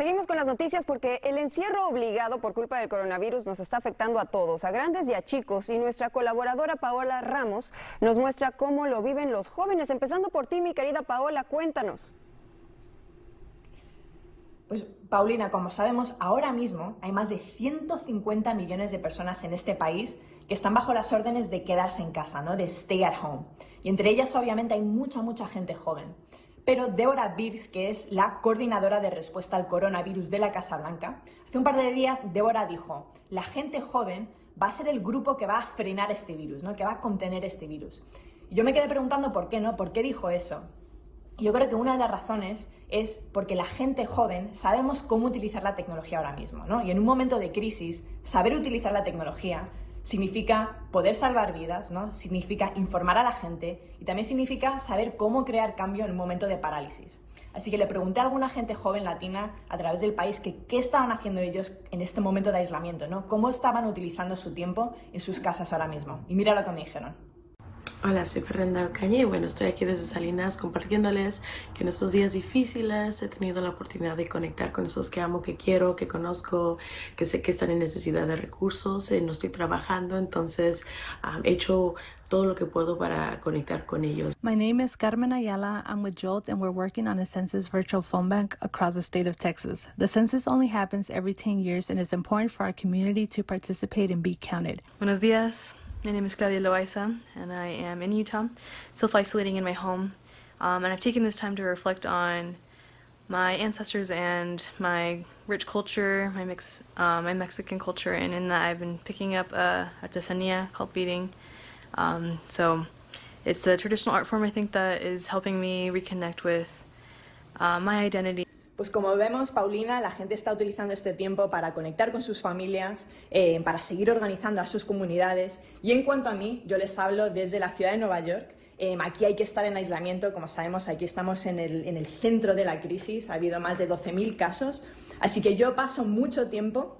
Seguimos con las noticias porque el encierro obligado por culpa del coronavirus nos está afectando a todos, a grandes y a chicos. Y nuestra colaboradora Paola Ramos nos muestra cómo lo viven los jóvenes. Empezando por ti, mi querida Paola, cuéntanos. Pues Paulina, como sabemos, ahora mismo hay más de 150 millones de personas en este país que están bajo las órdenes de quedarse en casa, ¿no? De stay at home. Y entre ellas, obviamente, hay mucha, mucha gente joven. Pero Deborah Birks, que es la coordinadora de respuesta al coronavirus de la Casa Blanca, hace un par de días Deborah dijo, la gente joven va a ser el grupo que va a frenar este virus, ¿no? que va a contener este virus. Y yo me quedé preguntando por qué, ¿no? ¿Por qué dijo eso? Yo creo que una de las razones es porque la gente joven sabemos cómo utilizar la tecnología ahora mismo, ¿no? Y en un momento de crisis, saber utilizar la tecnología significa poder salvar vidas, ¿no? significa informar a la gente y también significa saber cómo crear cambio en un momento de parálisis. Así que le pregunté a alguna gente joven latina a través del país que qué estaban haciendo ellos en este momento de aislamiento, ¿no? cómo estaban utilizando su tiempo en sus casas ahora mismo. Y mira lo que me dijeron. Hola, soy Fernanda Cañé bueno, estoy aquí desde Salinas compartiéndoles que en estos días difíciles he tenido la oportunidad de conectar con esos que amo, que quiero, que conozco, que sé que están en necesidad de recursos, eh, no estoy trabajando, entonces um, he hecho todo lo que puedo para conectar con ellos. My name is Carmen Ayala. I'm with Jolt and we're working on a census virtual phone bank across the state of Texas. The census only happens every 10 years and it's important for our community to participate and be counted. Buenos días. My name is Claudia Loaiza, and I am in Utah, self-isolating in my home. Um, and I've taken this time to reflect on my ancestors and my rich culture, my mix, uh, my Mexican culture, and in that I've been picking up a artesanía called beading. Um, so it's a traditional art form I think that is helping me reconnect with uh, my identity. Pues como vemos, Paulina, la gente está utilizando este tiempo para conectar con sus familias, eh, para seguir organizando a sus comunidades. Y en cuanto a mí, yo les hablo desde la ciudad de Nueva York. Eh, aquí hay que estar en aislamiento, como sabemos, aquí estamos en el, en el centro de la crisis, ha habido más de 12.000 casos. Así que yo paso mucho tiempo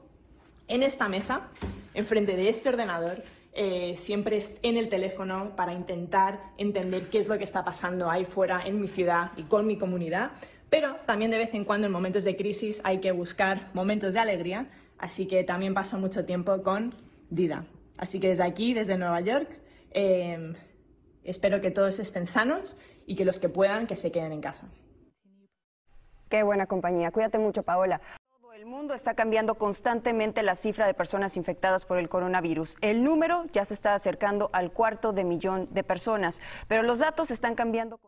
en esta mesa, enfrente de este ordenador, eh, siempre en el teléfono para intentar entender qué es lo que está pasando ahí fuera en mi ciudad y con mi comunidad. Pero también de vez en cuando en momentos de crisis hay que buscar momentos de alegría, así que también paso mucho tiempo con Dida. Así que desde aquí, desde Nueva York, eh, espero que todos estén sanos y que los que puedan, que se queden en casa. Qué buena compañía. Cuídate mucho, Paola. El mundo está cambiando constantemente la cifra de personas infectadas por el coronavirus. El número ya se está acercando al cuarto de millón de personas, pero los datos están cambiando.